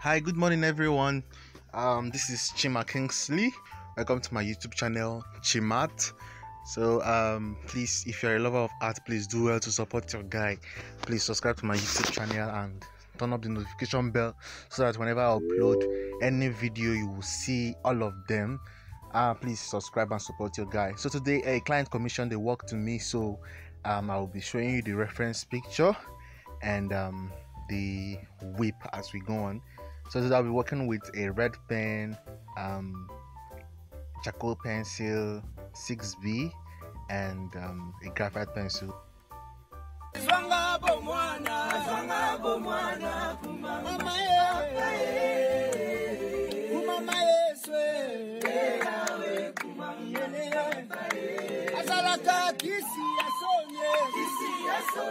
Hi, good morning, everyone. Um, this is Chima Kingsley. Welcome to my YouTube channel, ChimArt. So, um, please, if you're a lover of art, please do well to support your guy. Please subscribe to my YouTube channel and turn up the notification bell so that whenever I upload any video, you will see all of them. Uh, please subscribe and support your guy. So today, a client commissioned the work to me, so um, I will be showing you the reference picture and um, the whip as we go on. So today I'll be working with a red pen, um, charcoal pencil 6B, and um, a graphite pencil.